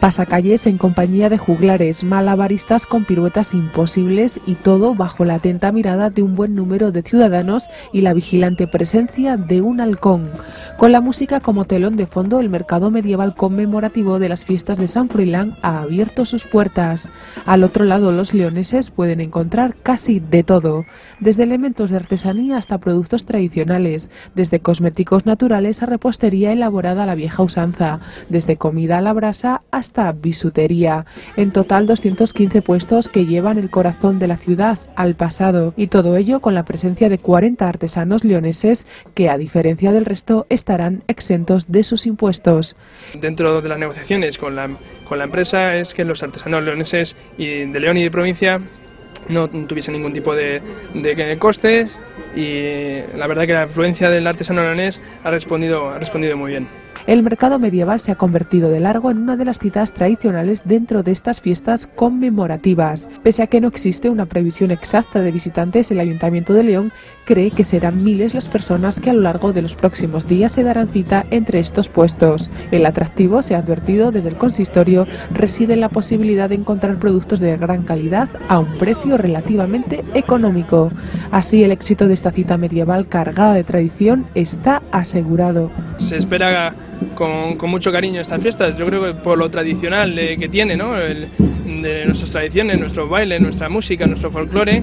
Pasacalles en compañía de juglares, malabaristas con piruetas imposibles y todo bajo la atenta mirada de un buen número de ciudadanos y la vigilante presencia de un halcón. Con la música como telón de fondo, el mercado medieval conmemorativo de las fiestas de San Froilán ha abierto sus puertas. Al otro lado, los leoneses pueden encontrar casi de todo, desde elementos de artesanía hasta productos tradicionales, desde cosméticos naturales a repostería elaborada a la vieja usanza, desde comida a la brasa hasta hasta bisutería. En total 215 puestos que llevan el corazón de la ciudad al pasado y todo ello con la presencia de 40 artesanos leoneses que a diferencia del resto estarán exentos de sus impuestos. Dentro de las negociaciones con la, empresa es que los artesanos leoneses y de León y de provincia no tuviesen ningún tipo de, costes y la verdad que la influencia del artesano leonés ha respondido muy bien. El mercado medieval se ha convertido de largo en una de las citas tradicionales dentro de estas fiestas conmemorativas. Pese a que no existe una previsión exacta de visitantes, el Ayuntamiento de León cree que serán miles las personas que a lo largo de los próximos días se darán cita entre estos puestos. El atractivo, se ha advertido desde el consistorio, reside en la posibilidad de encontrar productos de gran calidad a un precio relativamente económico. Así, el éxito de esta cita medieval cargada de tradición está asegurado. Se espera con, mucho cariño estas fiestas. Yo creo que por lo tradicional que tiene, ¿no? de nuestras tradiciones, nuestro baile, nuestra música, nuestro folclore.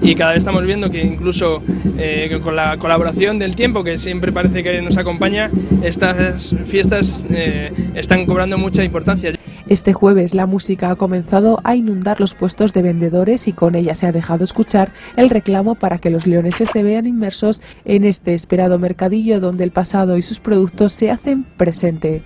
Y cada vez estamos viendo que incluso eh, con la colaboración del tiempo, que siempre parece que nos acompaña, estas fiestas eh, están cobrando mucha importancia. Este jueves la música ha comenzado a inundar los puestos de vendedores y con ella se ha dejado escuchar el reclamo para que los leoneses se vean inmersos en este esperado mercadillo donde el pasado y sus productos se hacen presente.